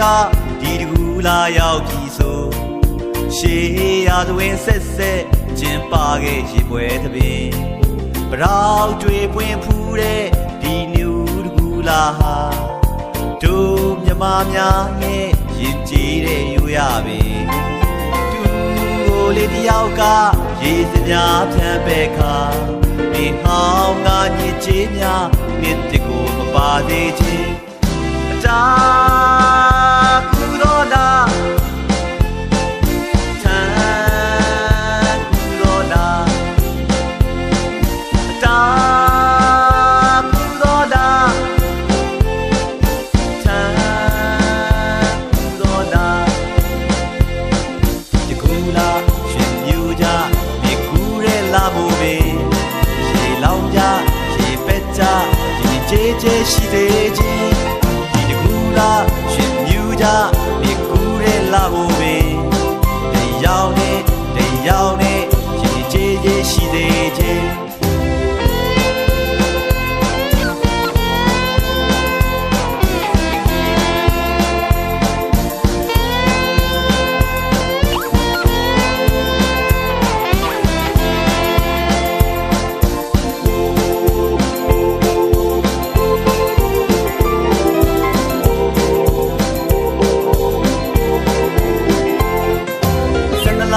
ကဒီတကူလာရောက်ပြီဆိုရှေးရသွင်းဆက်ဆက်ကျင်းပါခဲ့ရေပွဲသပင်ပရောက်တွေပွင့်ဖူးတဲ့ဒီနူတကူလာဟာတို့မြမများရဲ့ရင်ကြည်တဲ့ယူရပြီတူကိုလေးတယောက်ကရေစများဖြန့်ပဲခါဒီဟောင်းကညစ်ကြေးများမြစ်တကူမပါသေးခြ ကြေးကြေးရှိသေးခြင်းဒီတကူလာရှင်မြူကြမြေကူရဲလာဖို့ပဲတရားနဲ့တရားနဲ့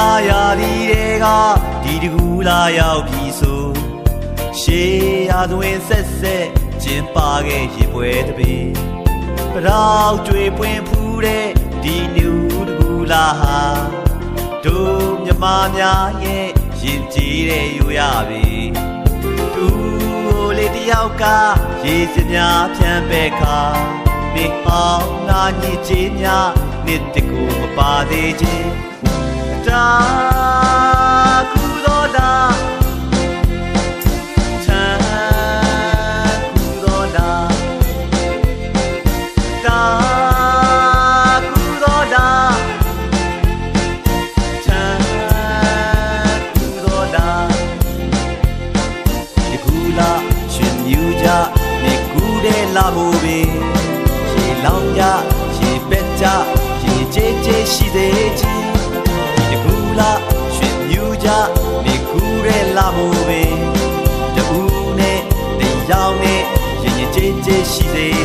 လာရာဒီတွေကဒီတကူလာရောက်ပြီဆိုရှေးရသွင်းဆက်ဆက်ကျင်းပါခဲ့ရေပွဲတပင်ပရောက်ကျွေပွင့်ဖူးတဲ့ဒီနူတကူလာဟာတို့မြမများရဲ့ရင်ကြည်တဲ့ယူရပြီတူကိုလေးတယောက်ကရေစများဖြန့်ပဲခါမိဟောင်းငါညစ်ကြေးများနှစ်တကူမပါသေးခြင်း လာရှင်မြူကြနေကူတဲ့လာမို့ပဲရေလောင်ကြရေပက်ကြရေကြေးကြေးရှိသေးခြ ဖို့ပဲတူနဲ့တယောက်နဲ့ရင်ရင်ကျေးကျေးရှိစေ